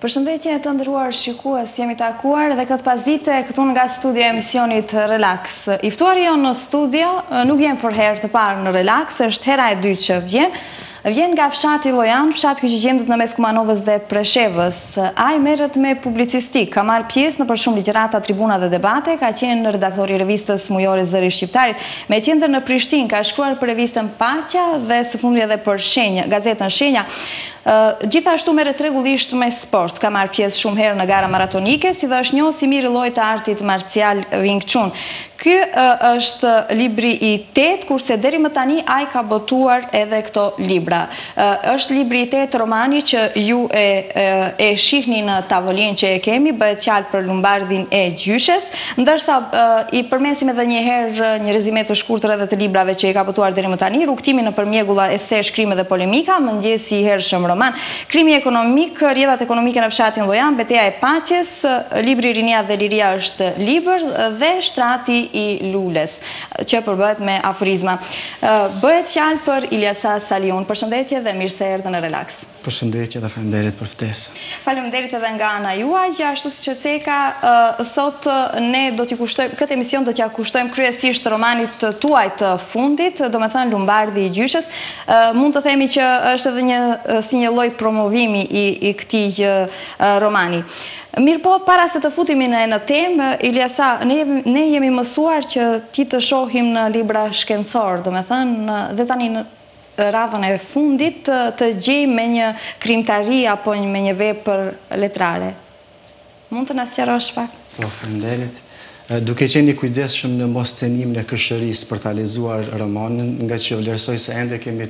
Përshëndetje të nderuar shikues, jemi takuar edhe këtë pasdite këtu nga studio e emisionit Relax. I ftuari jonë në studio nuk vjen për herë të parë në Relax, është hera e dytë që vjen. Vjen nga fshati Llojan, fshat që gjendet në mes Kumanovës dhe Preshevës. Ai merret me publicistik, ka marrë pjesë nëpër shumë ligjërata, tribuna dhe debate, ka qenë redaktor i revistës mujore Zëri i Shqiptarit, me qendër në Prishtinë, ka shkruar për revistën Paqja dhe së fundi edhe për Shenja, gazetën Shenja. Gjithashtu merret rregullisht me sport, ka marrë pjesë shumë herë në gara maratonike, si dhe është njohës i mirë i llojit të artit marcial Wing Chun. Ky është libri i tetë, kurse deri më tani ai ka botuar edhe këto libra. Është libri i tetë romani që ju e shihni në tavolinë që e kemi, bëhet fjalë për Lumbardhin e gjyshes. Ndërsa, i përmendim edhe një herë një rezime të shkurtër edhe të librave që i ka botuar deri më tani, Rrugëtimi nëpër mjegulla, ese, shkrime dhe polemika, Mëngjesi i hershëm, roman, Krimi ekonomik, Rrjedhat ekonomike në fshatin Llojan, Beteja e paqes, libri Rinia dhe liria është libër dhe Shtrati i lules, që përbëhet me aforizma. Bëhet fjalë për Iljasa Salihun. Përshëndetje dhe mirë se erdhe në Relax. Përshëndetje dhe faleminderit për ftesën. Faleminderit edhe nga ana juaj, ashtu siç e ceka, sot ne do t'i kushtojmë këtë emision do t'ia kushtojmë kryesisht romanit tuaj të fundit, domethënë Lumbardhi i gjyshes. Mund të themi që është edhe një si një lloj promovimi i i këtij romani. Mirëpo para se të futemi në në temë, Iljasa, ne jemi ne jemi mësuar që ti të shohim në libra shkencorë, domethënë dhe tani në radhën e fundit të gjejmë me një krijimtari apo me një vepër letrare. Mund të na sqarosh pak? Po, faleminderit. Duke qenë i kujdesshëm në moscenimin e kërshërisë për ta lexuar romanin, ngaqë vlerësoj se ende kemi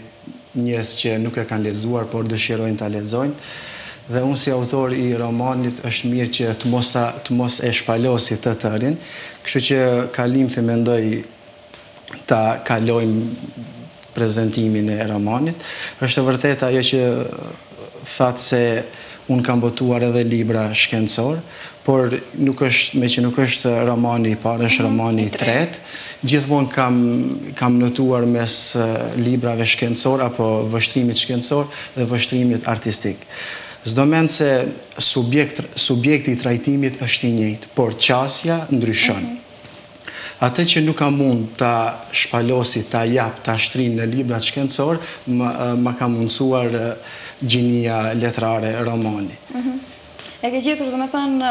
njerëz që nuk e kanë lexuar, por dëshirojnë ta lexojnë. Dhe unë si autor i romanit është mirë që të mos të mos e shpalosi të tërin, kështu që kalimthi mendoj ta kalojmë prezentimin e romanit. Është e vërtetë ajo që thatë se unë kam botuar edhe libra shkencorë, por nuk është, meqë nuk është romani i parë, është romani i tretë, gjithmonë kam, kam notuar mes librave shkencorë, apo vështrimit shkencor dhe vështrimit artistik. S'do mend se subjekt, subjekti i trajtimit është i njëjtë, por qasja ndryshon. Atë që nuk kam mund ta shpalosi, ta jap, ta shtrij në librat shkencorë, ma ka mundësuar gjinia letrare, romani. E ke gjetur, domethënë,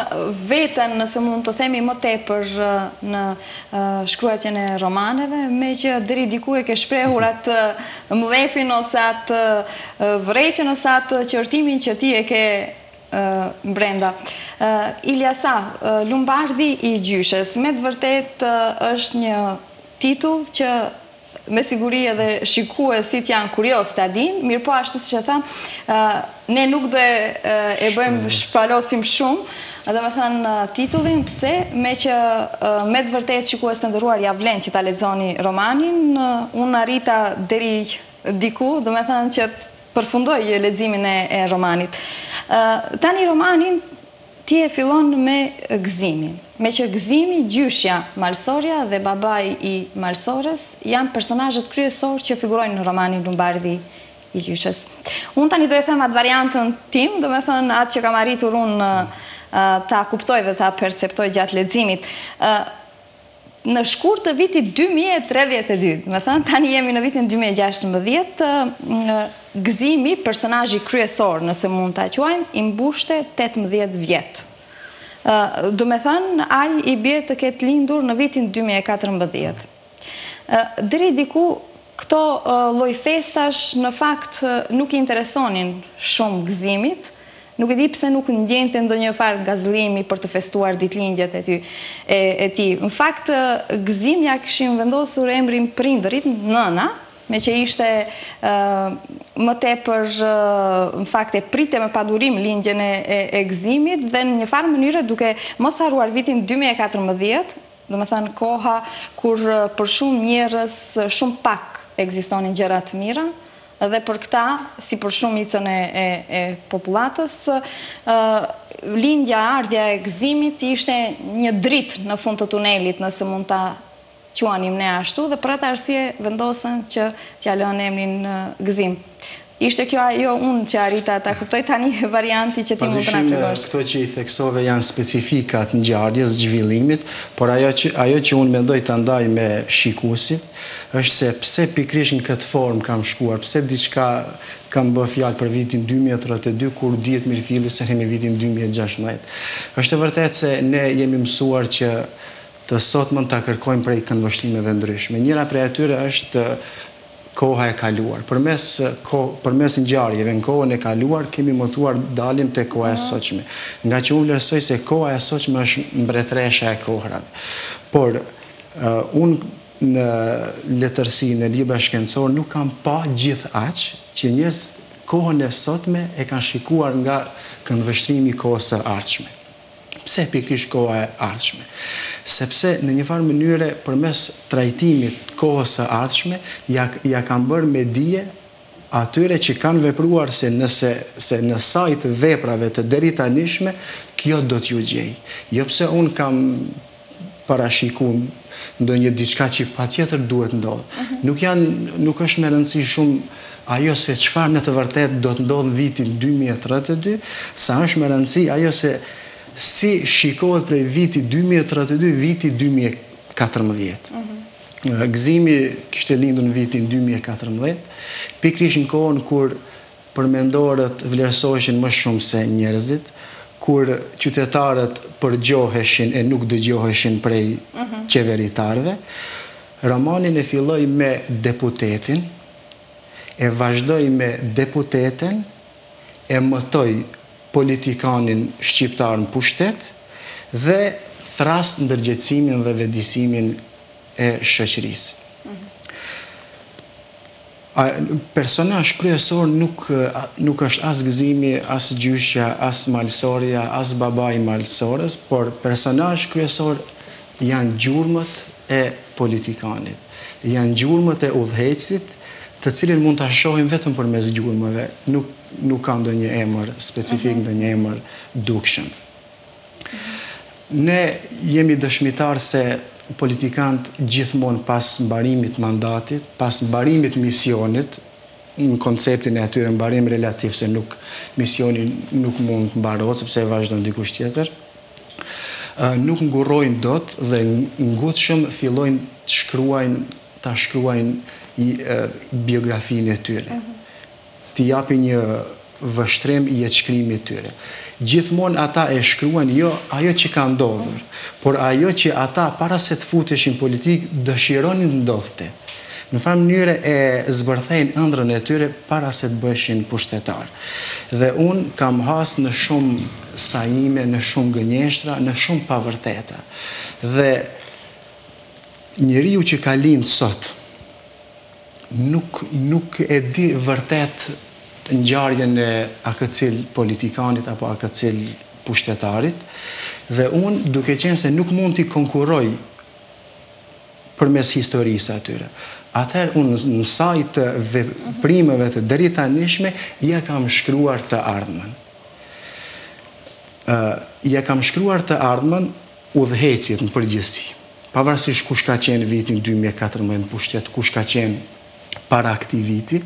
veten, nëse mund të themi më tepër në shkruajtjen e romaneve, meqë deri diku e ke shprehur atë mllefin ose atë vërejtjen ose atë qortimin që ti e ke brenda. Iljasa,, Lumbardhi i gjyshes, me të vërtet është një titull që me siguri edhe shikuesit janë kuriozë ta dinë, mirëpo ashtu siç thamë, ne nuk do e bëjmë shpalosim shumë, domethënë titullin, pse meqë me të vërtet shikues të nderuar ia vlen që ta lexoni romanin, unë arrita deri diku, domethënë që Përfundoj leximin e romanit. Tani romanin ti e fillon me Gëzimi. Meqë Gëzimi, gjyshja, malësorja dhe babai i malësores janë personazhet kryesorë që figurojnë në romanin Lumbardhi i gjyshes. Unë tani do e them atë variantën tim, domethënë atë që kam arritur unë ta kuptoj dhe ta perceptoj gjatë leximit. Në shkurt të vitit 2032, domethënë tani jemi në vitin 2016, Gëzimi, personazhi kryesor nëse mund ta quajmë, i mbushte 18 vjet. Domethënë, ai i bie të ketë lindur në vitin 2014. Deri diku, Këto lloj festash në fakt nuk i interesonin shumë Gëzimit, nuk e di pse nuk ndjente ndonjë farë gazëllimi për të festuar ditëlindjet e tij. Në fakt Gëzim ia kishin vendosur emrin prindërit, nëna, meqë ishte më tepër në fakt e priste me padurim lindjen e Gëzimit dhe në një farë mënyre duke mos harruar vitin dy mijë e katërmbëdhjetë, Domethënë koha kur për shumë njerëz shumë pak ekzistonin gjëra të mira dhe për këta, si për shumicën e popullatës, lindja, ardhja e Gëzimit ishte një dritë në fund të tunelit, nëse mund ta quanim ne ashtu, dhe për atë arsye vendosën që t'ia lënë emrin Gëzim. Ishte kjo ajo unë që arrita ta kuptoj tani varianti që ti mund të na tregosh. Padyshim këto që i theksove janë specifikat e ngjarjes, zhvillimit, por ajo që unë mendoj ta ndaj me shikuesit është se pse pikërisht në këtë formë kam shkuar, pse diçka kam bë fjalë për vitin dy mijë e tridhjetë e dy kur dihet mirëfilli se jemi në vitin dy mijë e gjashtëmbëdhjetë. Është e vërtetë se ne jemi mësuar që të sotmen ta kërkojmë prej këndvështrimeve të ndryshme. Njëra prej atyre është koha e kaluar. Përmes përmes ngjarjeve në kohën e kaluar kemi mëtuar dalim te koha e sotshme. Ngaqë unë vlerësoj se koha e sotshme është mbretëresha e kohrave. Por unë në letërsi, në libra shkencorë nuk kam pa gjithë aq që njerëzit kohën e sotme e kanë shikuar nga këndvështrimi i kohës së ardhshme. Pse pikërisht koha e ardhshme? Sepse në një farë mënyre përmes trajtimit të kohës së ardhshme ia kam bërë me dije atyre që kanë vepruar se nëse se në sajë të veprave të deritanishme kjo do t'ju gjejë. Jo pse unë kam parashiku ndonjë diçka që patjetër duhet ndodh. Mhm. Nuk janë nuk është me rëndësi shumë ajo se çfarë në të vërtetë do të ndodhë në vitin 2032, sa është me rëndësi ajo se si shikohet prej vitit 2032, viti 2014. Mhm. Gëzimi kishte lindur në vitin 2014, pikërisht në kohën kur Përmendorët vlerësoheshin më shumë se njerëzit, kur qytetarët përgjoheshin e nuk dëgjoheshin prej qeveritarëve. Romanin e filloj me deputetin, e vazhdoj me deputeten, e mëtoj politikanin shqiptar në pushtet dhe thras ndërgjegjësimin dhe vetëdijësimin e shoqërisë. Personazh kryesor nuk nuk është as Gëzimi, as gjyshja, as Malësorja, as babai i Malësores, por personazh kryesor janë gjurmët e politikanit. Janë gjurmët e udhëheqësit, të cilin mund ta shohim vetëm përmes gjurmëve, nuk nuk ka ndonjë emër specifik, ndonjë emër dukshëm. Ne jemi dëshmitarë se politikant gjithmonë pas mbarimit mandatit, pas mbarimit misionit, në konceptin e tyre mbarim relativ se nuk misioni nuk mund të mbarohet sepse e vazhdon dikush tjetër, nuk ngurrojnë dot dhe ngutshëm fillojnë të shkruajnë ta shkruajnë biografinë e tyre. t'i japin një vështrim jetëshkrimi të tyre. Gjithmonë ata e shkruajnë jo ajo që ka ndodhur, por ajo që ata para se të futeshin politikë dëshironin të ndodhte. Në farë mënyre e zbërthejnë ëndrrën e tyre para se të bëheshin pushtetar. Dhe unë kam has në shumë sajime, në shumë gënjeshtra, në shumë pavërteta. Dhe njeriu që ka lind sot, Nuk nuk e di vërtet ngjarjen e akëcil politikanit apo akëcil pushtetarit dhe unë duke qenë se nuk mund t'i konkurroj përmes historisë atyre. Atëherë unë në sajë të veprimeve të deritanishme ia kam shkruar të ardhmen. Ë ia kam shkruar të ardhmen Udhëheqësit në përgjithësi, pavarësisht kush ka qenë vitin dy mijë e katërmbëdhjetë në pushtet, kush ka qenë para këtij viti,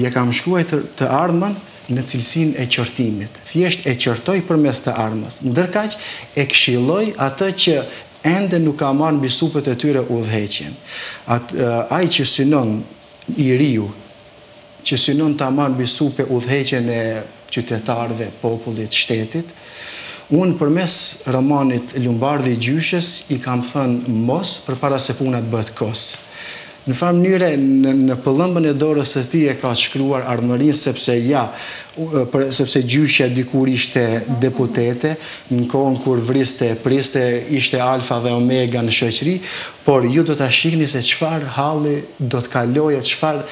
ia kam shkruajtur të ardhmen në cilësinë e qortimit. Thjesht e qortoj përmes të ardhmes. Ndërkaq, e këshilloj atë që ende nuk ka marrë mbi supet e tyre udhëheqjen. Ai që synon i riu, që synon ta marrë mbi supe udhëheqjen e qytetarëve, popullit, shtetit, unë përmes romanit Lumbardhi i gjyshes i kam thënë mos përpara se puna të bëhet kos. Në njëfarë mënyre në pëllëmbën e dorës së tij e ka shkruar ardhmërinë sepse ja, sepse gjyshja dikur ishte deputete, në kohën kur vriste e priste, ishte alfa dhe omega në shoqëri, por ju do ta shihni se çfarë halli do të kalojë e çfarë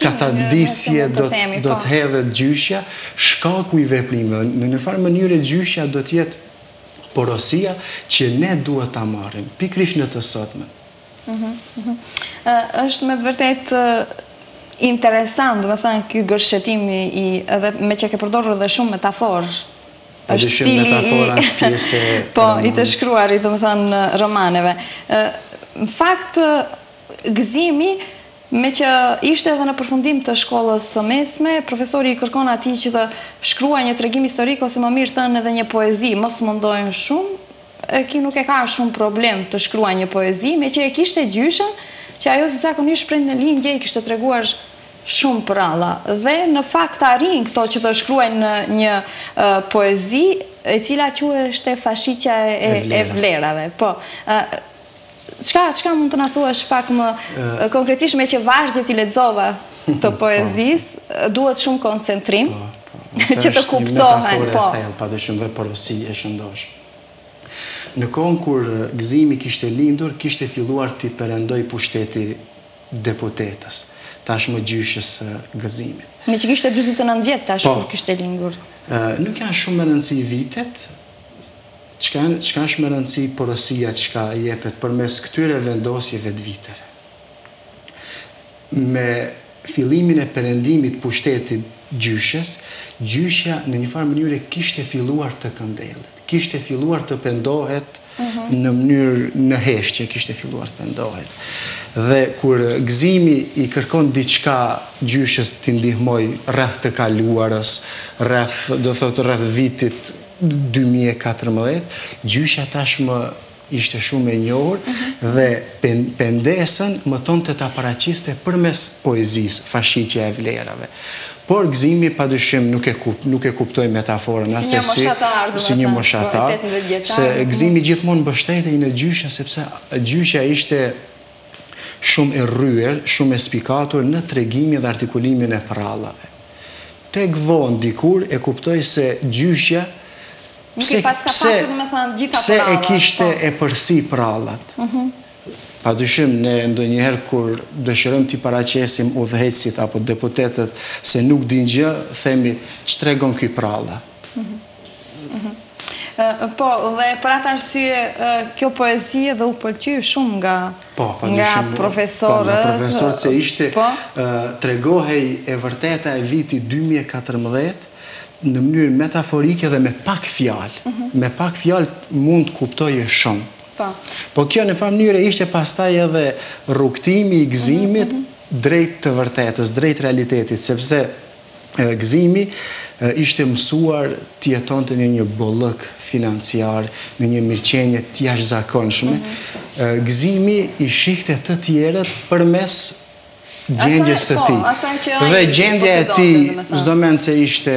katandisje do të, po, hedhet gjyshja, shkaku i veprimeve, në një farë mënyre gjyshja do të jetë porosia që ne duhet ta marrim, pikërisht në të sotmen. Mhm, mhm. është me të vërtet interesant, domethënë, kjo gërshetimi, meqë ke përdorur dhe shumë metaforë, është stili i po, të shkruarit, domethënë, romaneve. Në fakt, Gëzimi, meqë ishte edhe në përfundim të shkollës së mesme, profesori i kërkon atij që të shkruajë një tregim historik ose më mirë thënë edhe një poezi, mos mundohen shumë, e ky nuk e ka shumë problem të shkruajë një poezi, meqë e kishte gjyshen që ajo si zakonisht prej në lindje i kishte treguar shumë përralla dhe në fakt arrijnë këto që të shkruajnë një poezi e cila quheshte Fashiqja e vlerave. Po. Çka, çka mund të na thuash pak më konkretisht meqë vargjet i lexova të poezisë, duhet shumë koncentrim, po, po. që të kuptohen. Po, është një metaforë e thellë, pa dyshim dhe porosi e shëndoshë. Në kohën kur Gëzimi kishte lindur, kishte filluar t'i perëndojë pushteti deputetes, tashmë gjyshes së Gëzimit. Meqë kishte 29 vjet tashmë po. kishte lindur. Nuk janë shumë me rëndësi vitet, Çka çka është me rëndësi porosia çka jepet përmes këtyre vendosjeve të viteve. Me fillimin e perëndimit pushtetit gjyshes, gjyshja në një farë mënyre kishte filluar të këndellet, kishte filluar të pendohet mhm. në mënyrë në heshtje, kishte filluar të pendohet. Dhe kur Gëzimi i kërkon diçka gjyshes t'i ndihmojë rreth të kaluarës, rreth, do thotë, rreth vitit dy mijë e katërmbëdhjetë, gjyshja tashmë ishte shumë e njohur dhe pendesën mëtonte ta paraqiste përmes poezisë, Fashitja e vlerave. Por Gëzimi pa dyshim nuk e kuptoi metaforën asesi. Si një moshatar, domethënë, po, tetëmbëdhjetëvjeçar. Se Gëzimi gjithmonë mbështetej në gjyshen, sepse gjyshja ishte Shumë e rryer, shumë e spikatur në tregimin dhe artikulimin e prallave. Tek vonë dikur e kuptoi se gjyshja nuk i paska pasur, domethënë, gjitha prallat. Pse e kishte po. e pse prallat? Mhm. Pa dyshim, ne ndonjëherë kur dëshirojmë t'i paraqesim udhëheqësit apo deputetët se nuk din gjë, themi, ç'tregon ky pralla? Mhm. Po, dhe për atë arsye, kjo poezi edhe u pëlqye shumë nga po, po, profesorët. Nga profesorët se ishte po. tregohej e vërteta e vitit 2014, në mënyrë metaforike dhe me pak fjalë. Mhm. Me pak fjalë mund të kuptoje shumë. Po. po kjo në farë mënyre ishte pastaj edhe rrugëtimi i Gëzimit mhm, mhm. drejt të vërtetës, drejt realitetit, sepse Gëzimi ishte mësuar të jetonte në një bollëk financiar, në një mirëqenie të jashtëzakonshme. Mhm. Gëzimi i shihte të tjerët përmes gjendjes së tij. Po, dhe gjendja e tij, s'do mend se ishte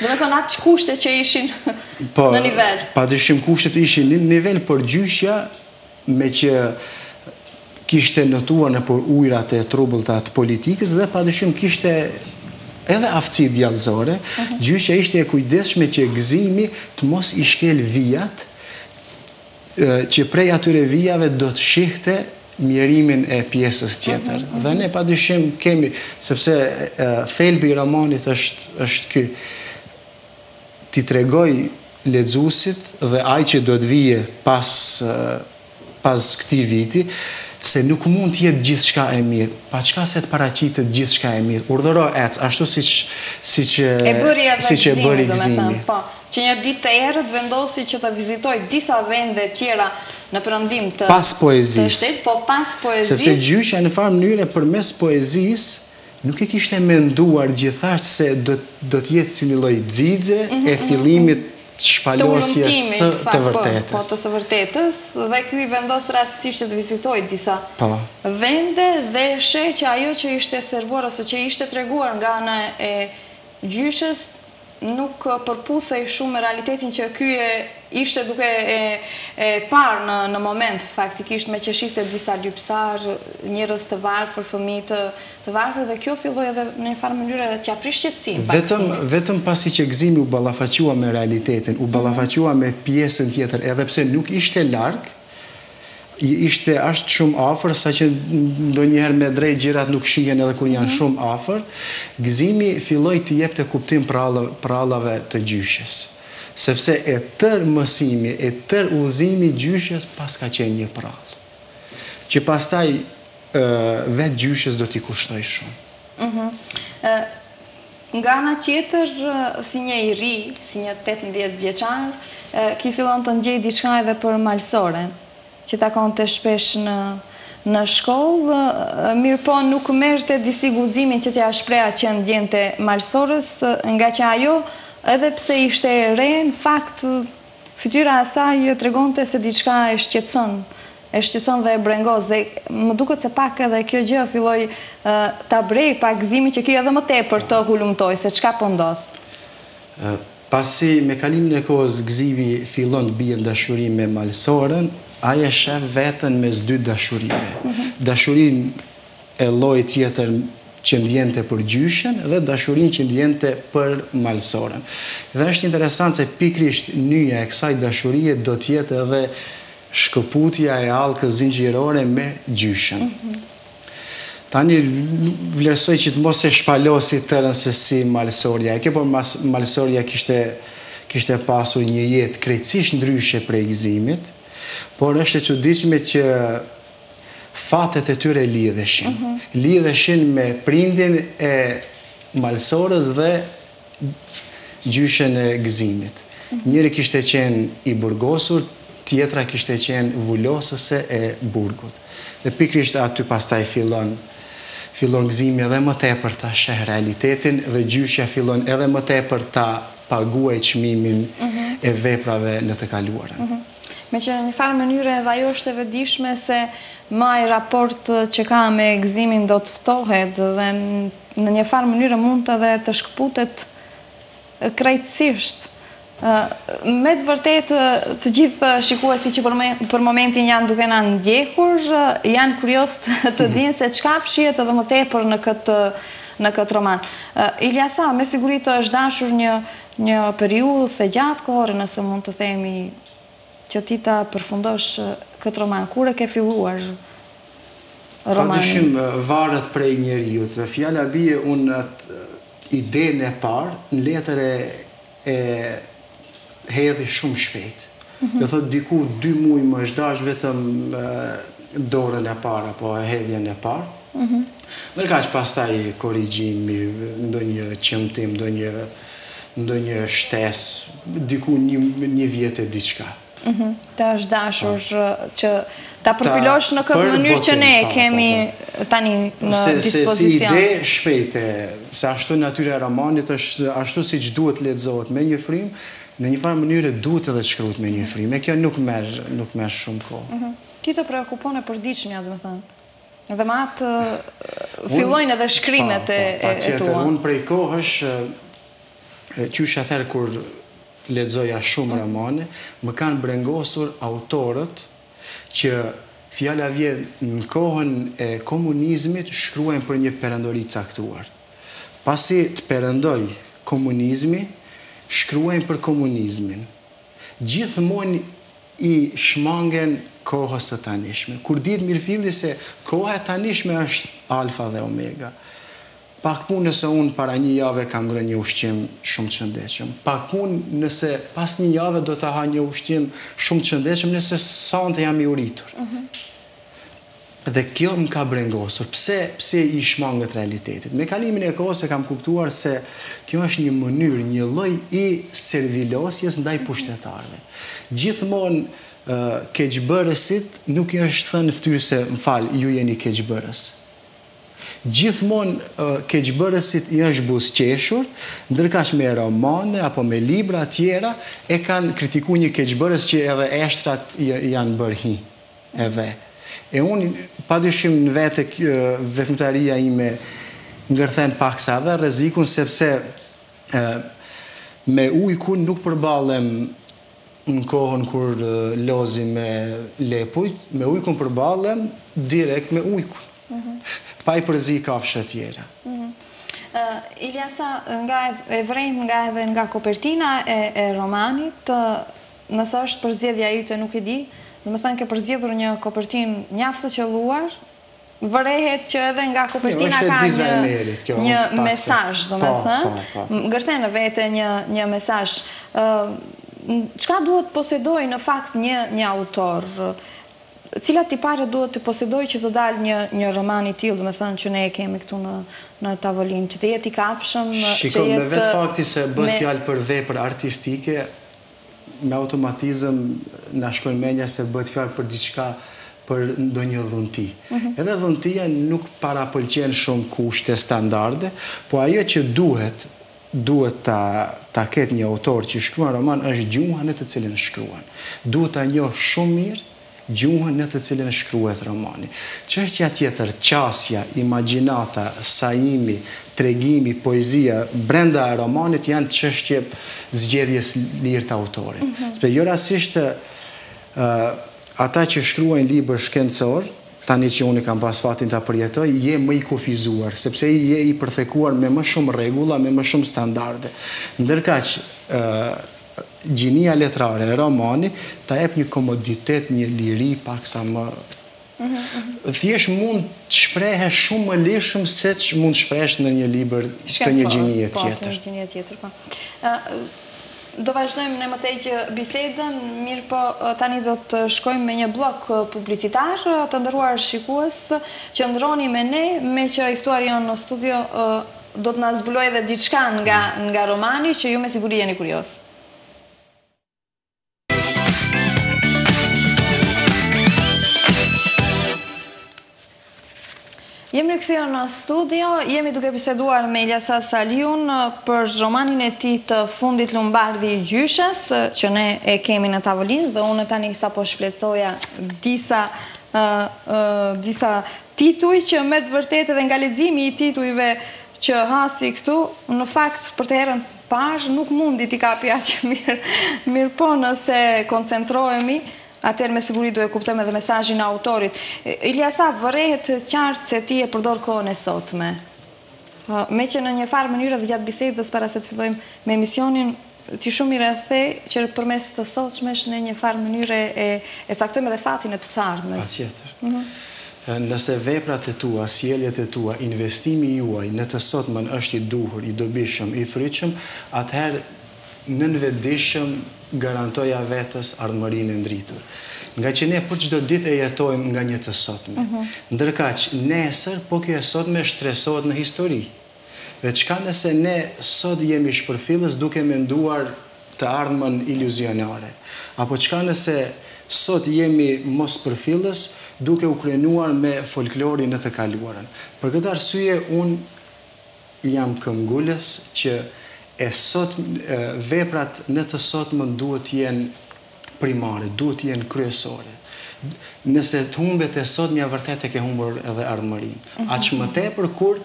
Domethënë atë që kushtet që ishin po, në nivel? Pa dyshim kushtet ishin në nivel por gjyshja meqë kishte notuar nëpër ujërat e trubullta të politikës dhe pa dyshim kishte edhe aftësi djallëzore, mhm. gjyshja ishte e kujdesshme që Gëzimi të mos i shkel vijat, që prej atyre vijave do të shihte mjerimin e pjesës tjetër. Mhm, mhm. Dhe ne pa dyshim kemi, sepse thelbi i romanit është ky, t'i tregoj lexuesit dhe ai që do të vijë pas këtij viti, se nuk mund të jetë gjithçka e mirë, paçka se të paraqitet gjithçka e mirë, urdhëro ec, ashtu siç e bëri Gzimi, po, që një ditë të errët vendosi që të vizitojë disa vende tjera në perëndim të Pas poezisë. Sepse gjyshja në farë mënyre përmes poezisë nuk e kishte menduar gjithashtë se do të jetë si një lloj xixe e fillimit të shpalosjes së të vërtetës. Të vërtetës, dhe ky vendos rastësisht që të vizitojë disa vende dhe sheh që ajo që ishte servuar ose që i ishte treguar nga ana e gjyshes nuk përputhej shumë me realitetin që ky ishte duke e, e parë në, në moment, faktikisht meqë shifte disa lypsarë, njerëz të varfër, fëmijë të, të varfër, dhe kjo filloi edhe në një farë mënyre t'ia prish qetësinë. Vetëm, vetëm pasi që Gëzimi u ballafaqua me realitetin, u ballafaqua me pjesën tjetër, edhe pse nuk ishte larg, ishte aq shumë afër, saqë ndonjëherë me drejt gjërat nuk shihen edhe kur janë mhm. shumë afër, Gëzimi filloi t'u jepte kuptim prallave të gjyshes. Sepse i tërë mësimi, i tërë udhëzimi i gjyshes paska qenë një prallë. Që pastaj vetë gjyshes do t'i kushtojë shumë. Mhm. Nga ana tjetër, si një i ri, si një tetëmbëdhjetë vjeçar, ky fillon të ndjejë diçka edhe për Malsoren, që e takonte shpesh në në shkollë, mirëpo nuk merrte disi guximin që t'ia shprehte atë që ndjente Malsores, ngaqë ajo, edhe pse ishte e re, në fakt, fytyra e saj tregonte se diçka e shqetëson e shqetëson dhe e brengos dhe më duket se pak edhe kjo gjë filloi ta brej pak Gëzimin që ky edhe më tepër të hulumtojë se çka po ndodh. Pasi me kalimin e kohës Gëzimi fillon të bie në dashuri me Malsoren, ai e shef veten mes dy dashurive. Mhm. Dashurinë e llojit tjetër që ndjente për gjyshen dhe dashurinë që ndjente për Malsoren. Dhe është interesant se pikrisht nyja e kësaj dashurie do të jetë edhe shkëputja e hallkës zinxhirore me gjyshen. Tani vlerësoj që të mos e shpalosim tërën se si Malsorja e kjo, por Malsorja kishte kishte pasur një jetë krejtësisht ndryshe prej Gëzimit, por është e çuditshme që fatet e tyre lidheshin. Mhm. Lidheshin me prindin e Malsores dhe gjyshen e Gëzimit. Njëri kishte qenë i burgosur, tjetra kishte qenë vulosëse e burgut. Dhe pikrisht aty pastaj fillon fillon Gëzimi edhe më tepër ta sheh realitetin dhe gjyshja fillon edhe më tepër ta paguaj çmimin mhm. e veprave në të kaluarën. Mhm. Meqë në një farë mënyre edhe ajo është e vetëdijshme se ai raport që ka me Gëzimin do të ftohet dhe Në një farë mënyre mund edhe të shkëputet krejtësisht. Me të vërtetë, të gjithë shikuesit që për momentin janë duke na ndjekur, janë kurioz të dinë se çka fshihet edhe më tepër në këtë në këtë roman. Iljasa, me siguri të është dashur një një periudhë e gjatë kohore, nëse mund të themi, Që ti ta përfundosh këtë roman, kur e ke filluar romanin? Padyshim varet prej njeriut. Fjala bie, unë atë idenë e parë në letër e hedhi shumë shpejt. Mhm. Do thotë diku dy muaj më është dashur vetëm dorën e parë apo hedhjen e parë. Mhm. Ndërkaq pastaj korrigjimi, ndonjë qëmtim, ndonjë ndonjë shtesë, diku një, një vjet e diçka. Mhm, të është dashur po. që ta përpilosh në këtë mënyrë që ne po, po, kemi tani në dispozicion. Se si ide shpejte, se ashtu natyra e romanit është ashtu siç duhet të lexohet me një frymë, në një farë mënyre duhet edhe shkruhet me një frymë, e kjo nuk merr shumë kohë. Mhm. Ty të preokupon e përditshmja, domethënë? Dhe me atë fillojnë edhe shkrimet e tua. Pa qeter, unë prej kohësh, qysh atëherë kur lexoja shumë romane, më kanë brengosur autorët që fjala vjen në kohën e komunizmit shkruajnë për një perandori të caktuar. Pasi të perëndojë komunizmi, shkruajnë për komunizmin. Gjithmonë i shmangen kohës së tanishme, kur dihet mirëfilli se koha e tanishme është alfa dhe omega. Pak punë nëse unë para një jave kam ngrënë një ushqim shumë të shëndetshëm. Pak punë nëse pas një jave do të ha një ushqim shumë të shëndetshëm nëse sonte jam i uritur. Mhm. Dhe kjo më ka brengosur. Pse, pse i shmangen realitetit? Me kalimin e kohës e kam kuptuar se kjo është një mënyrë, një lloj i servilosjes ndaj pushtetarëve. Gjithmonë keqbërësit nuk i është thënë në fytyrë se më fal, ju jeni keqbërës. Gjithmonë keqbërësit i është buzëqeshur, ndërkaq me romane apo me libra tjera e kanë kritiku një keqbërës që edhe eshtrat i janë bërë hi. Edhe. E unë, padyshim në vete veprimtaria ime ngërthen paksa edhe rrezikun, sepse me ujkun nuk përballem në kohën kur loz me lepujt, me ujkun përballem direkt me ujkun. Mhm. Pa i përzi kafshë tjera. Mhm. Iljasa, e vërejmë nga edhe nga kopertina e romanit, Nëse është përzgjedhja jote nuk e di, domethënë ke përzgjedhur një kopertinë mjaft të qëlluar, vërehet që edhe nga jo, kopertina ka një një mesazh, po, domethënë, po, po. ngërthen në vete një një mesazh. ë Çka duhet të posedojë në fakt një një autor? Cilat tipare duhet të posedojë që të dalë një një roman i tillë, domethënë që ne e kemi këtu në në tavolinë, që të jetë i kapshëm, që jetë Shiko, me vetë fakti se bëhet fjalë për vepër artistike, Me automatizëm na shkon mendja se bëhet fjalë për diçka për ndonjë dhunti. Mhm. Edhe dhuntia nuk parapëlqen shumë kushte standarde, po ajo që duhet, duhet ta, ta ketë një autor që shkruan roman është gjuha në të cilën shkruan. Duhet ta njohë shumë mirë, Gjuhën në të cilën shkruhet romani. Çështja tjetër, qasja, imagjinata, sajimi, tregimi, poezia, brenda romanit janë çështje e zgjedhjes së lirë të autorit. Sepse jo rastësisht ata që shkruajnë libër shkencor, tani që unë kam pas fatin ta përjetoj, je më i kufizuar, sepse je i përthekuar me më shumë rregulla, me më shumë standarde. Ndërkaq, gjinia letrare e romani ta jep një komoditet, një liri paksa më thjesht mund të shprehesh shumë më lirshëm seç mund të shprehesh në një libër të një gjinie po, tjetër. Po, një gjinie tjetër, po. Do vazhdojmë ne më tej bisedën, mirëpo tani do të shkojmë me një bllok publicitar, të nderuar shikues, qëndroni me ne, meqë i ftuari jonë në studio, do të na zbulojë edhe diçka nga nga romani që ju me siguri jeni kurioz. Jemi rikthyer në studio, jemi duke biseduar me Iljasa Saliun për romanin e tij të fundit Lumëbardhi i gjyshes, që ne e kemi në tavolinë dhe unë tani sapo shfletoja disa disa Tituj që me të vërtetë edhe nga leximi i titujve që hasi këtu, në fakt për të herën të parë nuk mundi t'i kapi aq mirë. Mirëpo nëse koncentrohemi, atëherë me siguri do e kuptojmë edhe mesazhin e autorit. Iljasa, vërehet qartë se ti e përdor kohën e sotme. Meqë në një farë mënyre dhe gjatë bisedës para se të fillojmë me emisionin, ti shumë mirë e the që përmes të sotmes në një farë mënyre e, e caktojmë edhe fatin e të së ardhmes. Patjetër. Mhm. Nëse veprat e tua, sjelljet e tua, investimi juaj në të sotmen është i duhur, i dobishëm, i frytshëm, atëherë Nënvetëdijshëm garantojmë vetes ardhmërinë e ndritur. Ngaqë ne për çdo ditë e jetojmë nga një të sotme. Ndërkaq, nesër, po kjo e sotme shtresohet në histori. Dhe çka nëse ne sot jemi shpërfillës duke menduar të ardhmën iluzionare? Apo çka nëse sot jemi mospërfillës duke u krenuar me folklorin në të kaluarën? Për këtë arsye unë Jam këmbëngulës që e sotm veprat në të sotmën duhet të jenë primare, duhet të jenë kryesore. Nëse humbet e sotmja vërtet e ke humbur edhe ardhmërinë. Aq më tepër kur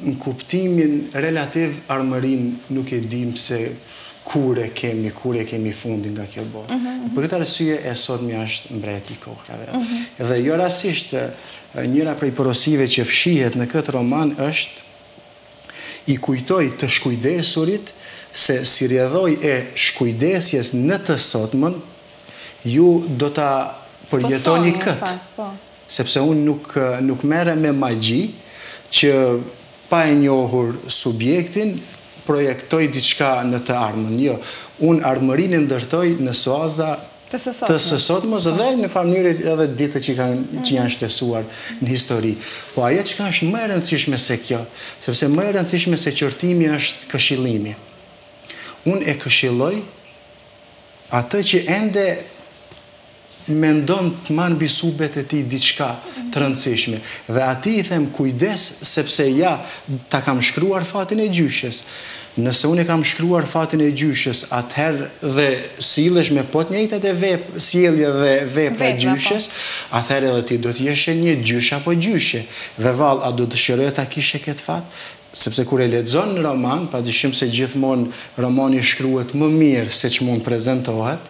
në kuptimin relativ ardhmërinë nuk e dimë se kur e kemi, kur e kemi fundin nga kjo botë. Për këtë arsye e sotmja është mbreti i kohërave. Dhe jo rasisht Njëra prej porosive që fshihet në këtë roman është, i kujtoj të shkujdesurit se si rrjedhojë e shkujdesjes në të sotmën, ju do ta përjetoni këtë, sepse unë nuk merrem me magji që pa e njohur subjektin projektoj diçka në të ardhmën. Jo, unë ardhmërinë e ndërtoj në suaza të së sotmes dhe në famë mirë edhe ditët që mhm. janë shtresuar në histori. Po ajo çka është më e rëndësishme se kjo, sepse më e rëndësishme se qortimi është këshillimi. Unë e këshilloj atë që ende mendon të marrë mbi supet e tij diçka mhm. të rëndësishme. Dhe atij i them kujdes sepse ja ta kam shkruar fatin e gjyshes. Nëse unë e kam shkruar fatin e gjyshes, atëherë dhe sillesh me po të njëjtat e vep, sjellje dhe vepra po. gjyshes, atëherë edhe ti do të jesh një gjysh apo gjyshe. Dhe vallë, a do dëshiroje ta kishe këtë fat? Sepse kur e lexon në roman, padyshim se gjithmonë romani shkruhet më mirë se ç'mund prezentohet,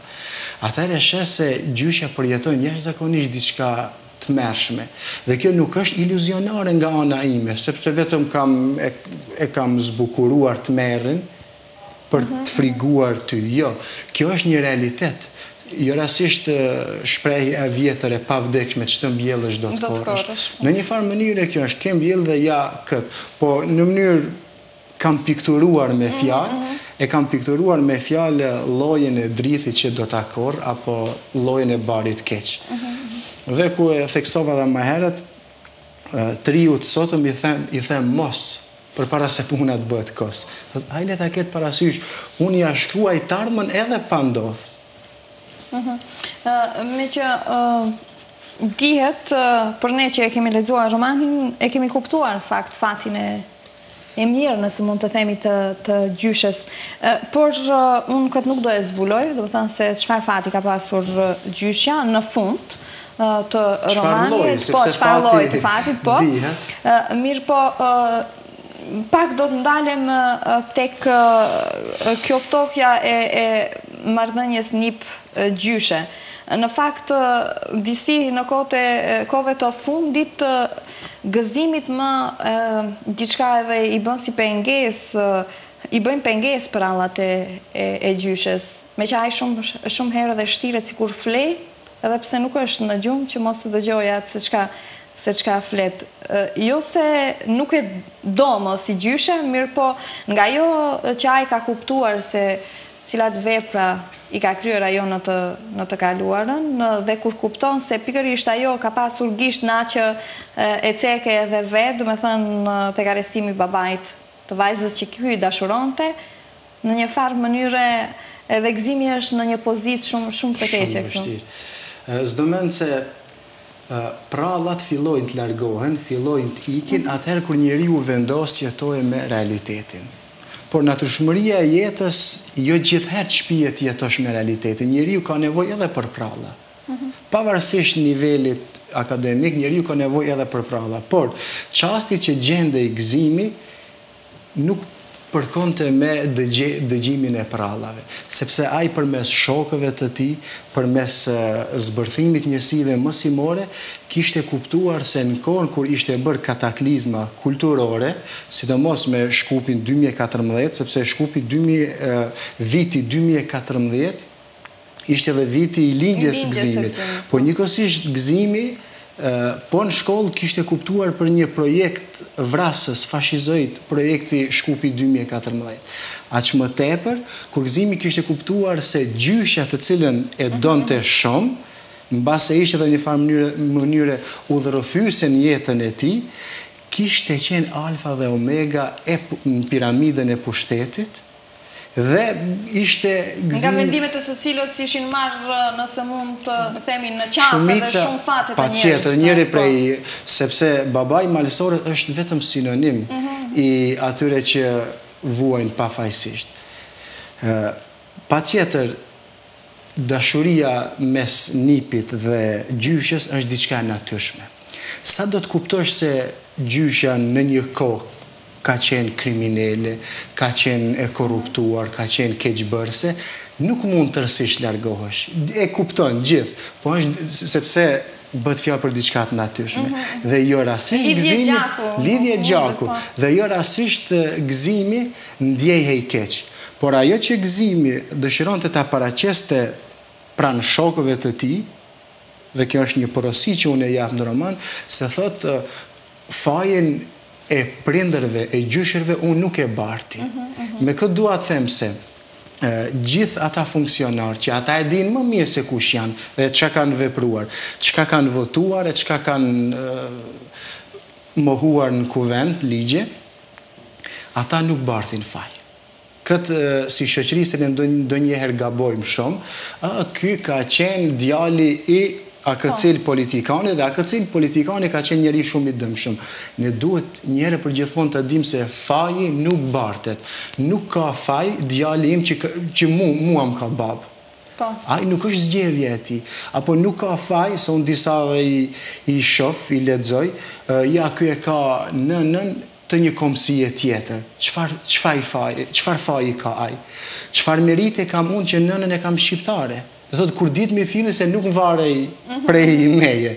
atëherë e sheh se gjyshja përjeton jashtëzakonisht diçka tmerrshme. Dhe kjo nuk është iluzionare nga ana ime, sepse vetëm kam e kam zbukuruar tmerrin për të mhm. frikuar ty. Jo, kjo është një realitet. Jo rasisht shprehja e vjetër e pavdekshme ç'të mbjellësh do të korrësh. Në një farë mënyre kjo është, ke mbjellë dhe ja këtë. Po në mënyrë Kam pikturuar me fjalë, mhm, mhm. e kam pikturuar me fjalë llojin e drithit që do ta korr apo llojin e barit të keq. Mhm, dhe sikur e theksova dhe më herët, të riut të sotëm i them, i them mos përpara se puna të bëhet kos. Thot, ai le ta ketë parasysh, unë ia shkruaj të ardhmen edhe pa ndodhë. Mhm. Meqë dihet për ne që e kemi lexuar romanin, e kemi kuptuar fakt fatin e e mirë nëse mund të themi të, të gjyshes. Por unë këtë nuk do e zbuloj, domethënë se çfarë fati ka pasur gjyshja në fund të romanit, po çfarë lloj të fatit, po. Mirëpo Pak do të ndalem tek kjo ftohja e marrëdhënies nip gjyshe. Në fakt, disi në kohët e kohëve të fundit Gëzimit më diçka edhe i bën si pengesë, i bëjnë pengesë përrallat e gjyshes, meqë ai shumë herë edhe shtiret sikur fle. Edhe pse nuk është në gjumë që mos të dëgjojë atë se çka, se çka flet. Jo se nuk e do më si gjyshe, mirëpo nga ajo që ai ka kuptuar se cilat vepra i ka kryer ajo në të në të kaluarën dhe kur kupton se pikërisht ajo ka pasur gisht në atë që e ceke edhe vetë, domethënë tek arrestimi i babait të vajzës që ky e dashuronte, në një farë mënyre edhe Gëzimi është në një pozitë shumë shumë të keqe këtu. Shumë e vështirë. S'do mend se përrallat fillojnë të largohen, fillojnë të ikin atëherë kur njeriu vendos të jetojë me realitetin. Por natyrshmëria e jetës jo gjithëherë të shpie të jetosh me realitetin. Njeriu ka nevojë edhe për përralla. Pavarësisht nivelit akademik, njeriu ka nevojë edhe për përralla. Por, çasti që gjendej Gëzimi nuk përkonte me dëgjimin e përrallave, sepse ai përmes shokëve të tij, përmes zbërthimit të njësive mësimore, kishte kuptuar se në kohën kur ishte bërë kataklizma kulturore, sidomos me Shkupin dy mijë e katërmbëdhjetë, sepse Shkupi dy mijë, viti dy mijë e katërmbëdhjetë, ishte dhe viti i lindjes së Gëzimit. Po njëkohësisht Gëzimi po në shkollë kishte kuptuar për një projekt vrasës, fashizoid, projekti Shkupi 2014. Aq më tepër, kur Gëzimi kishte kuptuar se gjyshja të cilën e mhm. donte shumë, mbase ishte dhe një farë mënyre, mënyre udhërrëfyese në jetën e tij, kishte qenë alfa dhe omega e, në piramidën e pushtetit, Dhe ishte Gëzimi... Nga vendimet e së cilës ishin marrë nëse mund të themi në qafë dhe shumë fate të njerëzve. Shumica, patjetër, njëri prej, sepse babai i Malësores është vetëm sinonim mhm. i atyre që vuajnë pafajësisht. Patjetër, Dashuria mes nipit dhe gjyshës është diçka e natyrshme. Sa do të kuptosh se gjyshja në një kohë ka qenë kriminele, ka qenë e korruptuar, ka qenë keqbërëse, nuk mund tërësisht largohesh. E kupton gjithë, po është sepse bëhet fjalë për diçka të natyrshme. Mhm. Dhe jo rastësisht Gëzimi, lidhje gjaku. Lidhje gjaku. Dhe jo rastësisht Gëzimi Ndjehej keq, por ajo që Gëzimi dëshironte ta paraqeste pranë shokëve të tij, dhe kjo është një porosi që unë e jap në roman, se thotë, fajin e prindërve, e gjyshërve unë nuk e barti. Me këtë dua të them se gjithë ata funksionarë që ata e dinë më mirë se kush janë dhe çka kanë vepruar, çka kanë votuar e çka kanë mohuar në Kuvend, ligje, Ata nuk bartin faj. Kët si shoqëri se ne ndonjëherë gabojmë shumë, ë ky ka qenë djali i akëcil politikani dhe akëcil politikani ka qenë njeri shumë i dëmshëm. Ne duhet njëherë e përgjithmonë ta dimë se faji nuk bartet. Nuk ka faj djali im që mua më ka babë. Po. Ajo nuk është zgjedhja e tij. Apo nuk ka faj, se unë disa dhe i, i shof, i lexoj, ja kjo e ka nënën të një komësie tjetër. Çfarë, çfaj faj, çfarë faji ka ai? Çfarë merite kam unë që nënën e kam shqiptare? Dhe thotë, kur di të mirëfilli se nuk varej mhm. prej meje,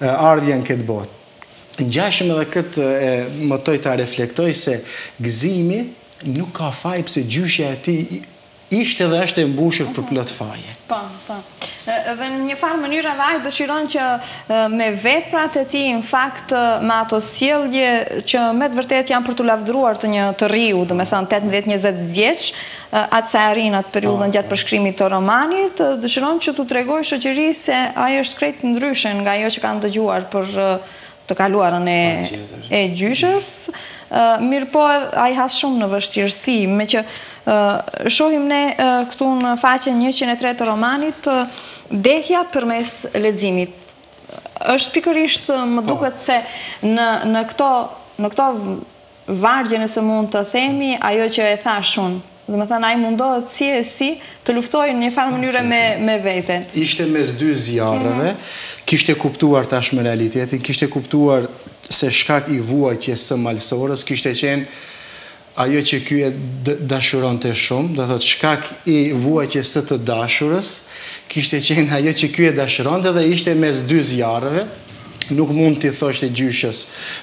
ardhja në këtë botë. Ngjashëm edhe këtë mëtoj të reflektoj se Gëzimi nuk ka faj pse gjyshja e tij Ishte dhe është e mbushur përplot faje. Po, po. Dhe në një farë mënyrë edhe ai dëshiron që me veprat e tij, në fakt, me ato sjellje që me të vërtetë janë për t'u lavdëruar te një të riu, domethënë 18-20 vjeç, atë sa arrin atë periudhën gjatë përshkrimit të romanit, dëshiron që t'i tregojë shoqërisë se ai është krejt ndryshe nga ajo që kanë dëgjuar për të kaluarën e gjyshës, mirëpo ai has shumë në vështirësi, meqë shohim ne këtu në faqen 103 të romanit, dehja përmes leximit. Është pikërisht më duket se në këto vargje nëse mund të themi ajo që e thashë unë. Domethënë, ai mundohet si e si të luftojë në një farë mënyre me veten. Ishte mes dy zjarreve, mhm. Kishte kuptuar tashmë realitetin, kishte kuptuar se shkak i vuajtjes së malësores, kishte qenë ajo që ky e dashuronte shumë, do të thotë shkak i vuajtjes së të dashurës, kishte qenë ajo që ky e dashuronte dhe ishte mes dy zjarreve, nuk mund t'i thoshte gjyshës,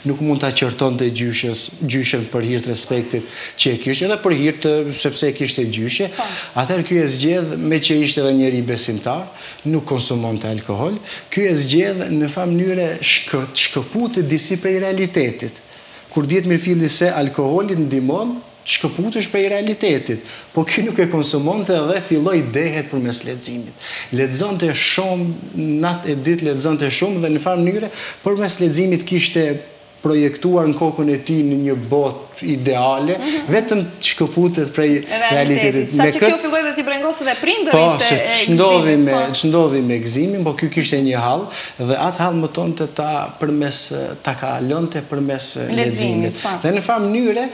nuk mund ta qortonte gjyshës, gjyshën për hir të respektit që e kishte, edhe për hir të sepse e kishte gjyshe, po. atëherë ky e zgjedh meqë ishte edhe njeri besimtar, nuk konsumonte alkohol, ky e zgjedh në një farë mënyre shkë, të shkëputet disi prej realitetit, kur dihet mirëfilli se alkoholi të ndihmon, Të shkëputesh prej realitetit. Po ky nuk e konsumonte dhe filloi dehet përmes leximit. Lexonte shumë, natë e ditë lexonte shumë dhe në një farë mënyre përmes leximit kishte projektuar në kokën e tij në një botë ideale, mhm. vetëm të shkëputet prej realitetit. Saqë kjo filloi dhe t'i brengosë dhe prindërit po, e Gëzimit. Po, ç'ndodhi me Gëzimin, po ky kishte një hall, dhe atë hall mëtonte ta përmes, ta kalonte përmes leximit. Po. Dhe në një farë mënyre,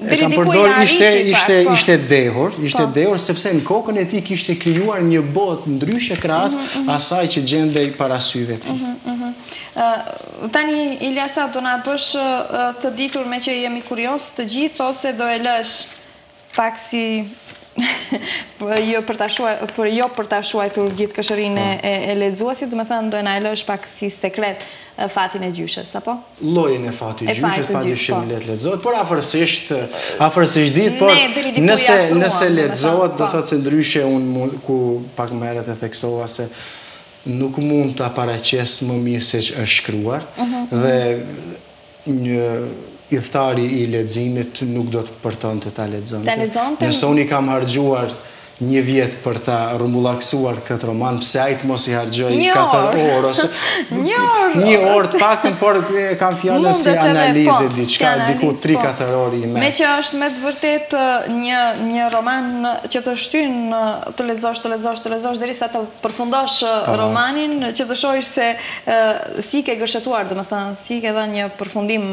E kam përdor ishte ishte po. ishte dehur, ishte po. dehur sepse në kokën e tij kishte krijuar një botë ndryshe krahas mm -hmm. asaj që gjendej para syve të tij. Mm -hmm, mm -hmm. tani Ilyasa do na bësh të ditur meqë jemi kuriozë të gjithë ose do e lësh pak si jo për ta shuar për jo për ta shuajtur gjithë kërshërinë po. e, e lexuesit, domethënë do na e lësh pak si sekret fatin e gjyshes, apo? Llojin e fatit të gjyshes pa dyshim po. le të lexohet, por afërsisht, afërsisht dihet, por nëse nëse lexohet, do po. thotë se ndryshe unë ku pak më herët e theksova se nuk mund ta paraqes më mirë siç është shkruar mhm. dhe një ithtar i leximit nuk do të përtonte ta lexonte. Ta lexonte. Nëse unë i kam harxhuar Një vjet për ta rrumbullakësuar këtë roman, pse ai të mos i harxhojë 4 orë ose një orë. Një orë të paktën, por e kam fjalën si analizë po, diçka diku 3-4 po. orë i merr. Meqë është me të vërtetë një një roman që të shtyn të lexosh, të lexosh, të lexosh derisa të përfundosh po. romanin, që të shohësh se si ke gërshetuar, domethënë si ke dhënë një përfundim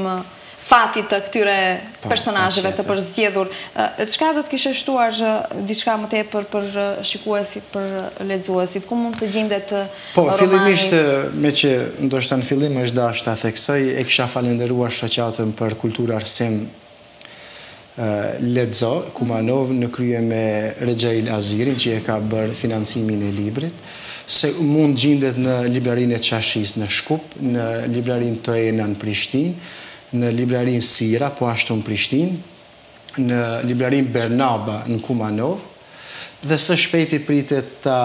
fatit të këtyre personazheve të përzgjedhur. Çka do të kishe shtuar diçka më tepër për shikuesit, për lexuesit? Ku mund të gjindet romani? Po, fillimisht meqë ndoshta në fillim është dasht ta theksoj, e kisha falënderuar shoqatën për kulturë arsim Lexo, Kumanovë në krye me Rexhail Azirin që e ka bërë financimin e librit, se mund gjindet në Librarinë e Çarshisë në Shkup, në Librarinë Toena në Prishtinë, në Librarinë Sira po ashtu në Prishtinë, në Librarinë Bernaba në Kumanovë dhe së shpejti pritet ta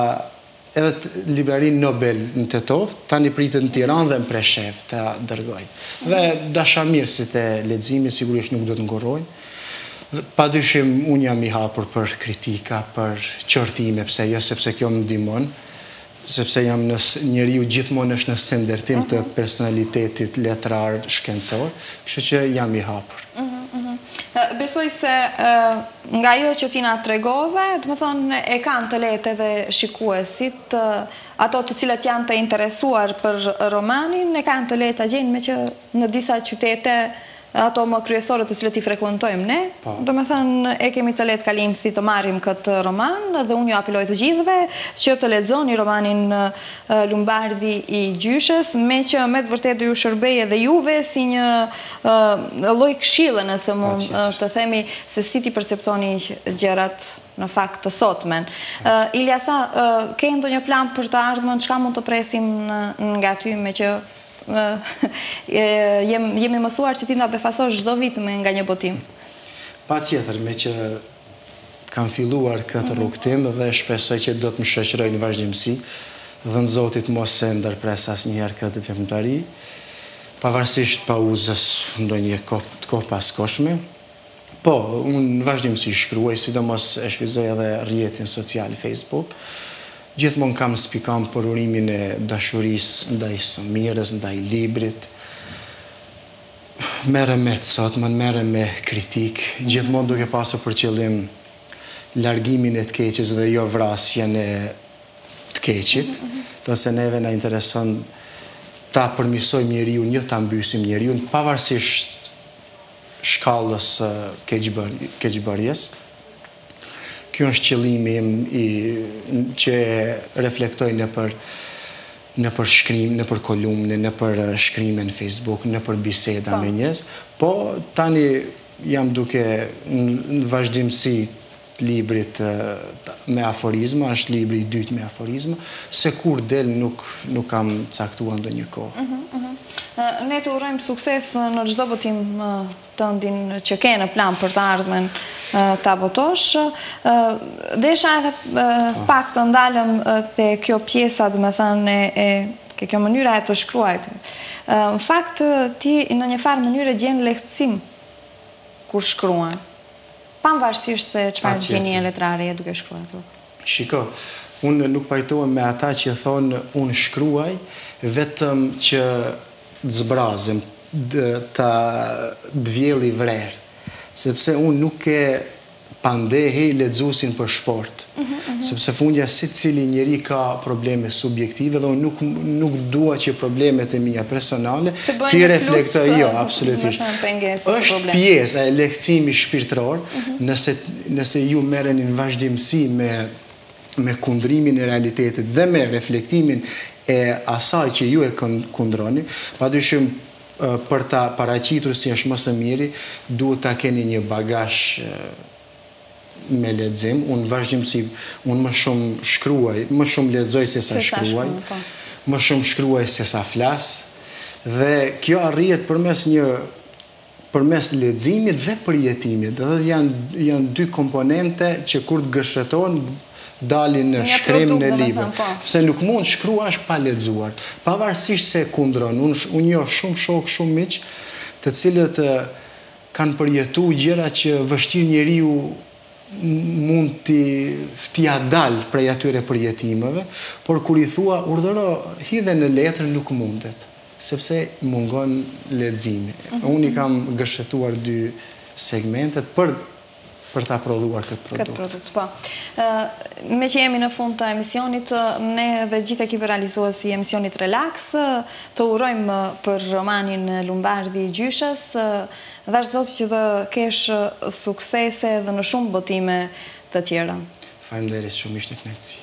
Edhe Librarinë Nobel në Tetovë, tani pritet në Tiranë dhe në Preshevë ta dërgojë. Dhe dashamirësit e leximit sigurisht nuk do të ngurrojnë. Padyshim unë jam i hapur për kritika, për qortime, pse jo, sepse kjo më ndihmon, sepse jam në njeriu gjithmonë është në sendërtim të personalitetit letrar, shkencor, kështu që jam i hapur. Besoj se Nga ajo që ti na tregove, domethënë e kanë të lehtë edhe shikuesit, ato të cilët janë të interesuar për romanin, e kanë të lehtë ta gjejnë meqë në disa qytete ato më kryesore të cilët i frekuentojmë ne, po, domethënë e kemi të lehtë kalim si të marrim këtë roman dhe unë ju apeloj të gjithëve që të lexoni romanin Lumbardi i gjyshes meqë me të vërtetë do ju shërbejë edhe juve si një Lloj këshille nëse mund të themi se si t'i perceptoni gjërat në fakt të sotmen. Iljasa, a ke ndonjë plan për të ardhmen, çka mund të presim nga ty meqë jemi mësuar që ti na befasosh çdo vit me nga një botim? Patjetër, meqë Kam filluar këtë rrugëtim dhe shpresoj që do të më shoqërojë në vazhdimësi. Dhëntë Zoti të mos e ndërpres asnjëherë këtë veprimtari, pavarësisht pauzës ndonjë të kohëpaskohshme. Po, unë në vazhdimësi shkruaj, sidomos e shfrytëzoj edhe rrjetin social Facebook. Gjithmonë kam spikamë përurimin e dashurisë ndaj së mirës, ndaj librit. Merrem me të sotmen, merrem me kritikë, gjithmonë duke pasur për qëllim largimin e të keqes dhe jo vrasjen e të keqit, domethënë se neve na intereson ta përmirësojmë njeriun, jo ta mbysim njeriun, pavarësisht shkallës së keqbërjes. Ky është qëllimi im që reflektoj nëpër nëpër shkrime, nëpër kolumne, nëpër shkrime në Facebook, nëpër biseda po me njerëz, po tani jam duke në vazhdimësi të librit me aforizma, është libri i dytë me aforizma, se kur del nuk, nuk kam caktuar ndonjë kohë. Mhm, mhm. Ne të urojmë sukses në çdo botim tëndin që ke në plan për të ardhmen ta botosh. Desha edhe pak të ndalem te kjo pjesa, domethënë, te kjo mënyra e të shkruajt. Në fakt, ti në njëfarë mënyre gjen lehtësim kur shkruan. Pamvarësisht se çfarë gjinie letrare je duke shkruajt. Shiko, unë nuk pajtohem me ata që thonë unë shkruaj, vetëm që të zbrazim, ta vjell vrerin, sepse unë nuk e pandeh lexuesin për shportë, sepse fundja secili njeri ka probleme subjektive dhe unë nuk dua që problemet e mia personale t'i reflektoj jo, absolutisht. është pjesë e lehtësimit shpirtëror, nëse ju merreni në vazhdimësi me me kundrimin e realitetit dhe me reflektimin e asaj që ju e kundroni, padyshim për ta paraqitur si është më së miri, duhet ta keni një bagazh me lexim, unë në vazhdimësi, unë më shumë shkruaj, më shumë lexoj sesa shkruaj, po. më shumë shkruaj sesa flas, dhe kjo arrihet përmes një Përmes leximit dhe përjetimit. Do të thotë janë janë dy komponente që kur të gërshetohen dalin në shkrim në libër. Po. Se nuk mund të shkruash pa lexuar. Pavarësisht se kundron, unë unë njoh shumë shokë, shumë miq, të cilët kanë përjetuar gjëra që vështirë njeriu mund t'i t'ia dalë prej atyre përjetimeve, por kur i thua urdhëro hidhe në letër nuk mundet. Sepse mungon leximi. Mhm. Unë i kam gërshetuar dy segmentet për për ta prodhuar këtë produkt. Këtë produkt, po. Meqë jemi në fund të emisionit, ne dhe gjithë ekipi realizuës i emisionit Relax, të urojmë për romanin Lumbardhi i Gjyshes, dhashtë Zoti që të kesh suksese dhe në shumë botime të tjera. Faleminderit shumë, ishte kënaqësi.